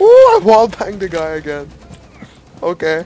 Ooh, I wall banged the guy again. Okay.